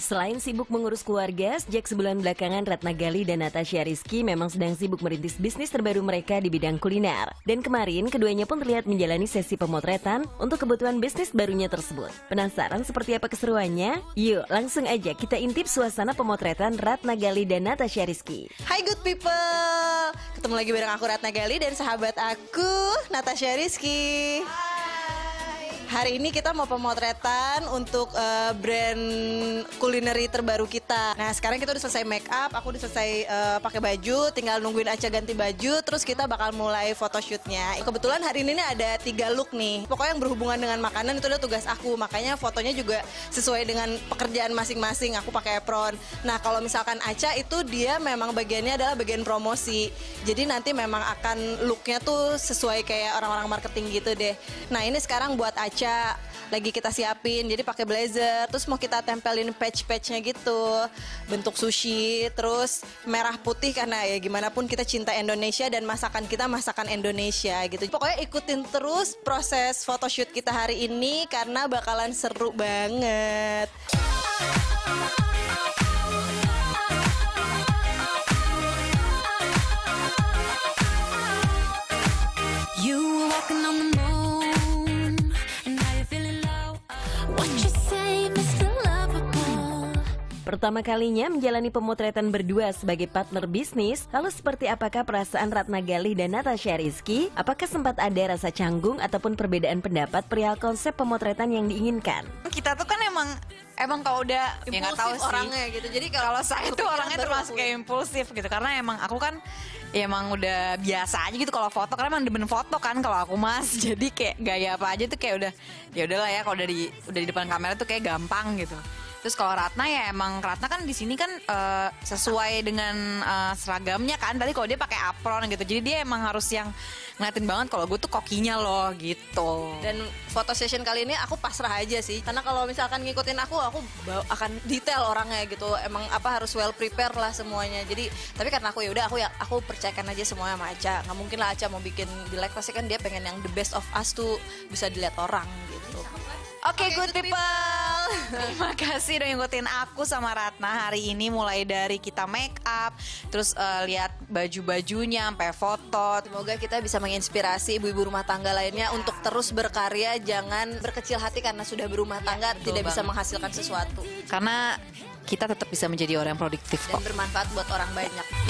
Selain sibuk mengurus keluarga, sejak sebulan belakangan Ratna Gali dan Natasha Rizky memang sedang sibuk merintis bisnis terbaru mereka di bidang kuliner. Dan kemarin keduanya pun terlihat menjalani sesi pemotretan untuk kebutuhan bisnis barunya tersebut. Penasaran seperti apa keseruannya? Yuk langsung aja kita intip suasana pemotretan Ratna Gali dan Natasha Rizky. Hai good people, ketemu lagi bareng aku Ratna Gali dan sahabat aku Natasha Rizky. Hari ini kita mau pemotretan untuk uh, brand kulineri terbaru kita. Nah sekarang kita udah selesai make up, aku udah selesai uh, pakai baju, tinggal nungguin Aca ganti baju, terus kita bakal mulai photoshootnya. Kebetulan hari ini ada tiga look nih. Pokoknya yang berhubungan dengan makanan itu adalah tugas aku, makanya fotonya juga sesuai dengan pekerjaan masing-masing. Aku pakai apron. Nah kalau misalkan Aca itu dia memang bagiannya adalah bagian promosi. Jadi nanti memang akan looknya tuh sesuai kayak orang-orang marketing gitu deh. Nah ini sekarang buat Aca kaca lagi kita siapin jadi pakai blazer terus mau kita tempelin patch-patchnya gitu. Bentuk sushi terus merah putih karena ya gimana pun kita cinta Indonesia dan masakan kita masakan Indonesia gitu. Pokoknya ikutin terus proses photoshoot kita hari ini karena bakalan seru banget Pertama kalinya menjalani pemotretan berdua sebagai partner bisnis, lalu seperti apakah perasaan Ratna Gali dan Natasha Rizky? Apakah sempat ada rasa canggung ataupun perbedaan pendapat perihal konsep pemotretan yang diinginkan? Kita tuh kan emang emang kalau udah impulsif ya gak tahu sih. orangnya gitu. Jadi kalau saya tuh orangnya termasuk kayak impulsif gitu. Karena emang aku kan ya emang udah biasa aja gitu kalau foto. Karena emang demen foto kan kalau aku mas. Jadi kayak gaya apa aja tuh kayak udah ya udahlah ya kalau dari udah di depan kamera tuh kayak gampang gitu Terus kalau Ratna ya emang Ratna kan di sini kan uh, sesuai dengan uh, seragamnya kan. Tadi kalau dia pakai apron gitu. Jadi dia emang harus yang ngeliatin banget kalau gue tuh kokinya loh gitu. Dan foto session kali ini aku pasrah aja sih. Karena kalau misalkan ngikutin aku, aku akan detail orangnya gitu. Emang apa harus well prepare lah semuanya. Jadi tapi karena aku ya udah aku ya aku percayakan aja semuanya sama Aca. Nggak mungkin lah Aca mau bikin di like pasti kan dia pengen yang the best of us tuh bisa dilihat orang gitu. Oke, okay, okay, good, good people. people. Terima kasih udah ngikutin aku sama Ratna hari ini mulai dari kita make up, terus uh, lihat baju-bajunya sampai foto. Semoga kita bisa menginspirasi ibu-ibu rumah tangga lainnya yeah. untuk terus berkarya, jangan berkecil hati karena sudah berumah tangga yeah, tidak bisa menghasilkan sesuatu. Karena kita tetap bisa menjadi orang yang produktif dan bermanfaat buat orang banyak.